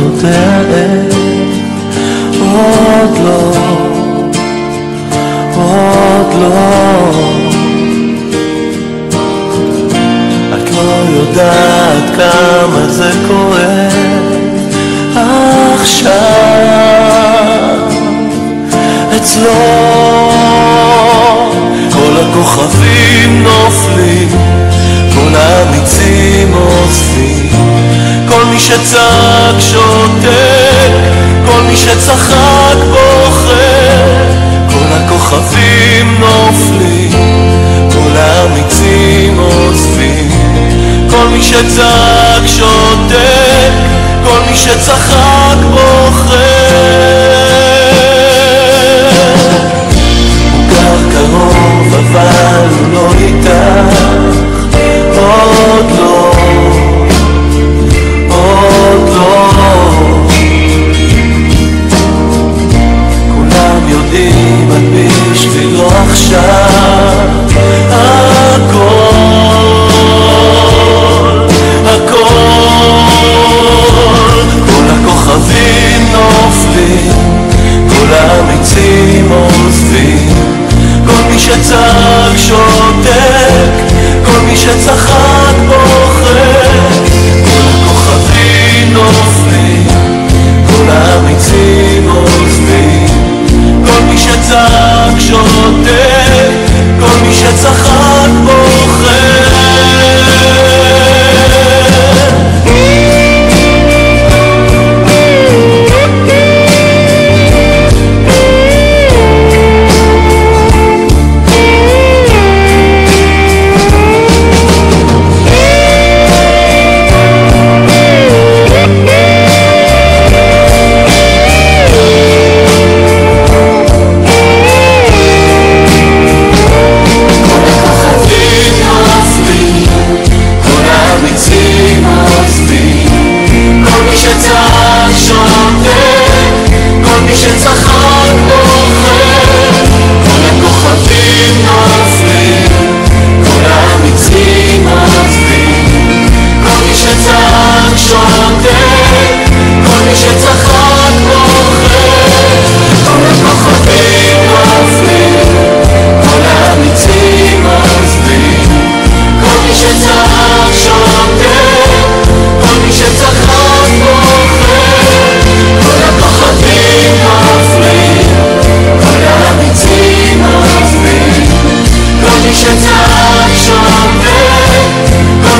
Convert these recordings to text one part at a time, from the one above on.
יודע איך, עוד לא, עוד לא. את לא יודעת כמה זה כואב עכשיו. אצלו כל הכוכבים נופלים, כל האמיצים עוזבים, שצעק שותק, כל מי שצחק בוחר, כל הכוכבים נופלים, כל האמיצים עוזבים, כל מי שצעק שותק, כל מי שצחק בוחר.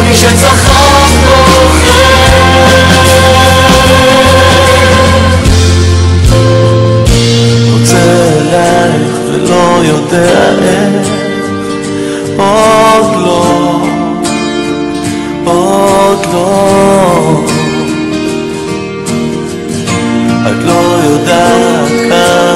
מי שצחק בוחר. רוצה אלייך ולא יודע איך, עוד לא, עוד לא. את לא יודעת כמה